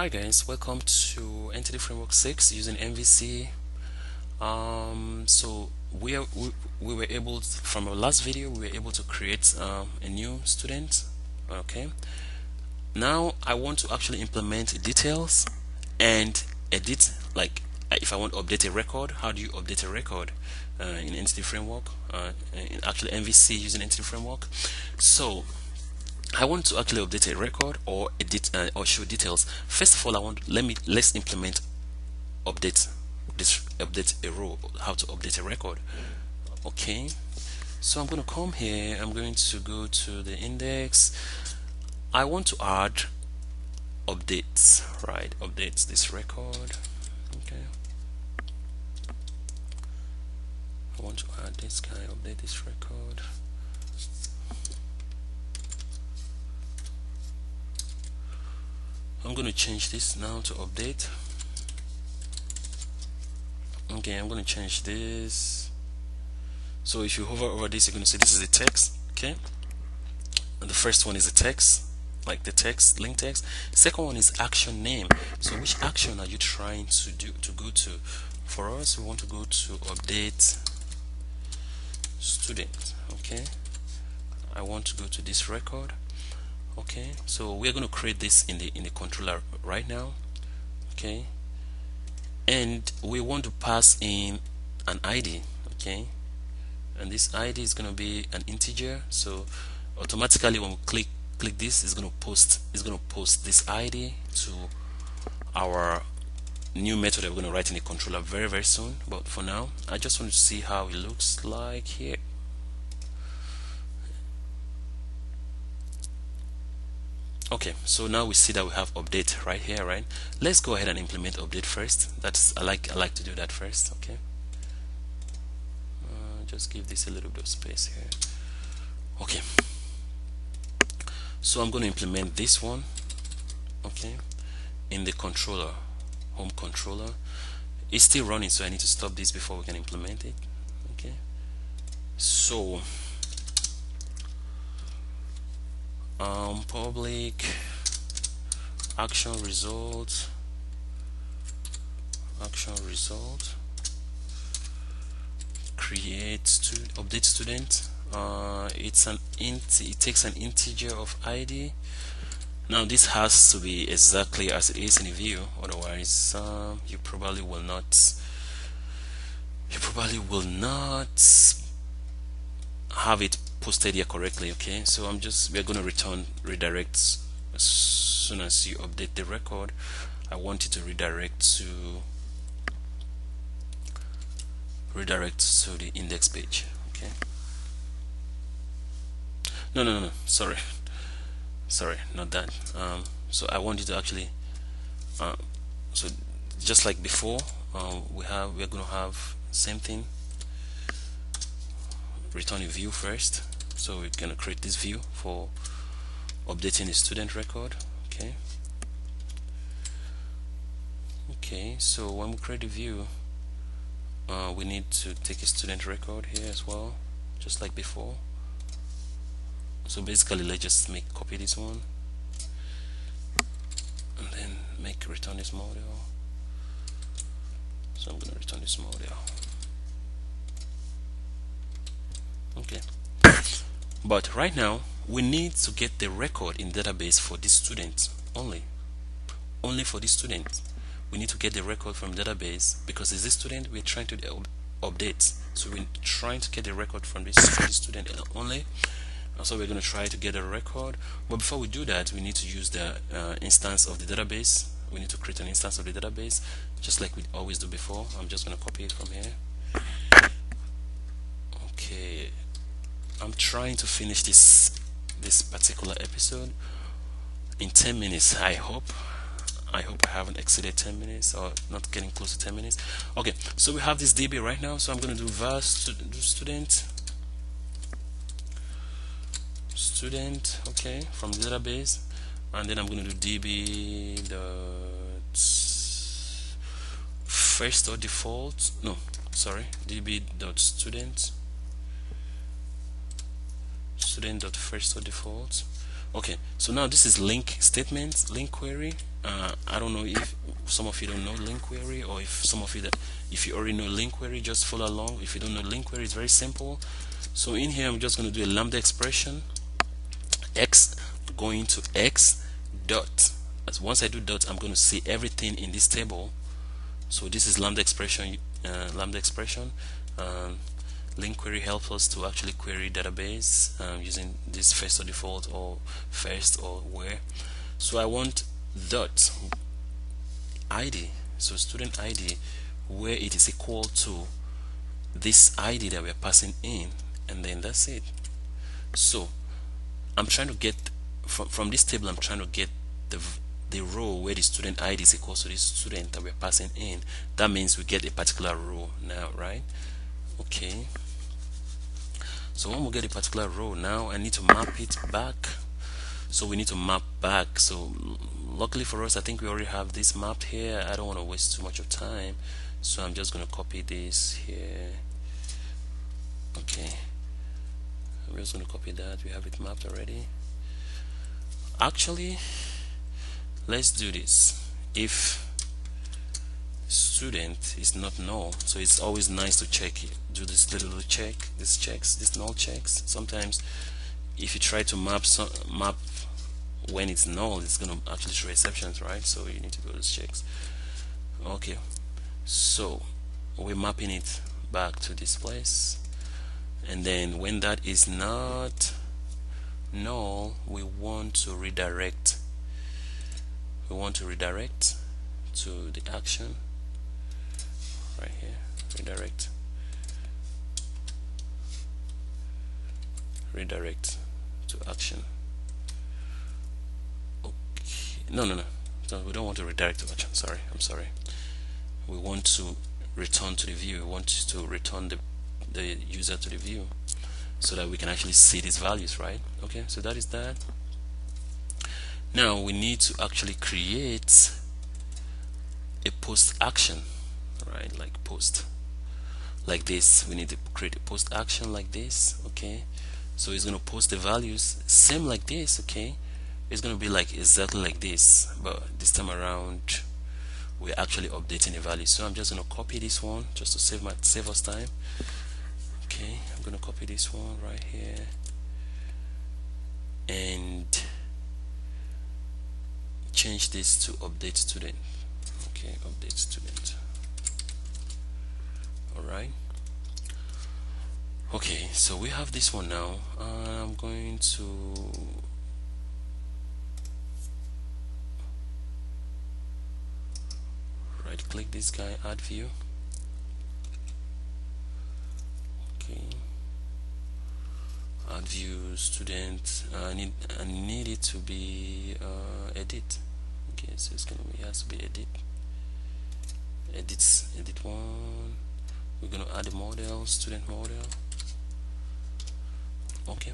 Hi guys, welcome to Entity Framework 6 using MVC. Um, so we, are, we, we were able, to, from our last video, we were able to create um, a new student. Okay. Now I want to actually implement details and edit, like if I want to update a record, how do you update a record uh, in Entity Framework? Uh, in actually MVC using Entity Framework. So I want to actually update a record or edit uh, or show details. First of all, I want let me let's implement update this update a row. How to update a record? Okay, so I'm going to come here. I'm going to go to the index. I want to add updates. Right, updates this record. Okay. I want to add this guy. Update this record. I'm going to change this now to update. Okay I'm going to change this. So if you hover over this you're going to see this is the text okay? And the first one is the text like the text link text. Second one is action name. So which action are you trying to do to go to? For us we want to go to update student okay? I want to go to this record okay so we're going to create this in the in the controller right now okay? And we want to pass in an ID okay? And this ID is going to be an integer so automatically when we click click this it's going to post it's going to post this ID to our new method that we're going to write in the controller very very soon. But for now I just want to see how it looks like here okay so now we see that we have update right here right? Let's go ahead and implement update first. That's I like I like to do that first okay? Uh, just give this a little bit of space here. Okay. So I'm going to implement this one okay? In the controller home controller. It's still running so I need to stop this before we can implement it okay? So um, public action result action result. Create to update student. Uh, it's an int it takes an integer of id now this has to be exactly as it is in view. Otherwise um, you probably will not you probably will not have it posted here correctly okay? So I'm just we're going to return redirect as soon as you update the record. I want it to redirect to redirect to the index page okay? No no no, sorry. Sorry not that. Um, so I want you to actually uh, so just like before uh, we have we're going to have same thing. Return a view first so we're gonna create this view for updating the student record okay? Okay so when we create a view uh, we need to take a student record here as well just like before. So basically let's just make copy this one and then make return this model. So I'm gonna return this model. Okay but right now we need to get the record in database for this student only. Only for this student we need to get the record from database because is this student we're trying to update. So we're trying to get the record from this, this student only. So we're going to try to get a record. But before we do that we need to use the uh, instance of the database. We need to create an instance of the database just like we always do before. I'm just going to copy it from here. Okay I'm trying to finish this this particular episode. In 10 minutes I hope. I hope I haven't exceeded 10 minutes or not getting close to 10 minutes. Okay so we have this DB right now so I'm going to do var student. Student okay from the database. And then I'm going to do db dot first or default. No sorry db dot student student dot first or default. Okay so now this is LINQ statement LINQ query. Uh, I don't know if some of you don't know LINQ query or if some of you that if you already know LINQ query just follow along. If you don't know LINQ query it's very simple. So in here I'm just going to do a lambda expression x going to x dot. As once I do dot I'm going to see everything in this table. So this is lambda expression uh, lambda expression. Um, LINQ query helps us to actually query database um, using this first or default or first or where. So I want dot id so student id where it is equal to this id that we're passing in and then that's it. So I'm trying to get from, from this table I'm trying to get the the row where the student id is equal to the student that we're passing in. That means we get a particular row now right okay. So when we get a particular row now I need to map it back. So we need to map back. So luckily for us I think we already have this mapped here. I don't want to waste too much of time. So I'm just going to copy this here. Okay. I'm just to copy that. We have it mapped already. Actually let's do this. If student is not null so it's always nice to check it. Do this little check this checks this null checks. Sometimes if you try to map some map when it's null it's to actually show exceptions right? So you need to do those checks. Okay so we're mapping it back to this place. And then when that is not null we want to redirect we want to redirect to the action right here. Redirect. Redirect to action. Okay. No no no. No we don't want to redirect to action. Sorry. I'm sorry. We want to return to the view. We want to return the, the user to the view so that we can actually see these values right? Okay. So that is that. Now we need to actually create a post action right? Like post like this. We need to create a post action like this okay? So it's to post the values same like this okay? It's to be like exactly like this but this time around we're actually updating the value. So I'm just to copy this one just to save my save us time okay? I'm to copy this one right here. And change this to update student okay? Update student all right okay so we have this one now uh, I'm going to right click this guy add view. Okay. Add view student I need I need it to be uh, edit. Okay so it's gonna be has to be edit. Edits edit one. We're gonna add a model student model okay.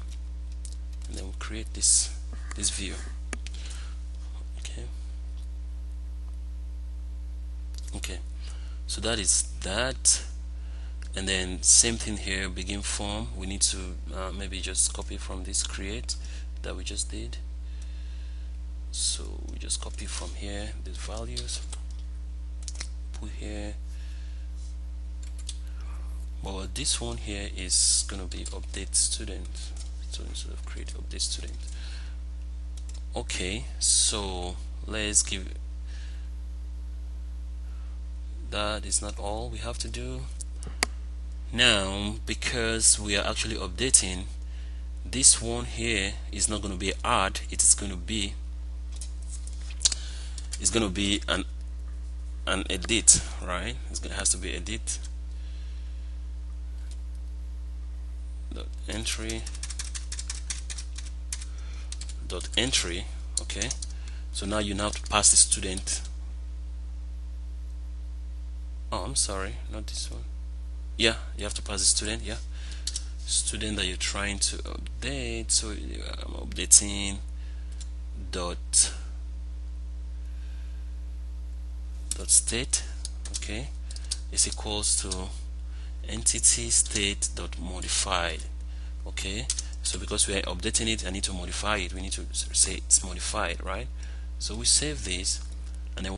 And then we'll create this this view. Okay. Okay. So that is that. And then same thing here begin form. We need to uh, maybe just copy from this create that we just did. So we just copy from here these values. Put here but this one here is going to be update student. So instead of create update student. Okay so let's give that is not all we have to do. Now because we are actually updating this one here is not going to be add it is going to be it's going to be an an edit right? To has to be edit dot entry dot entry okay? So now you now have to pass the student oh I'm sorry not this one. Yeah you have to pass the student yeah? Student that you're trying to update so I'm updating dot dot state okay? Is equals to entity state dot modified okay? So because we are updating it I need to modify it. We need to say it's modified right? So we save this and then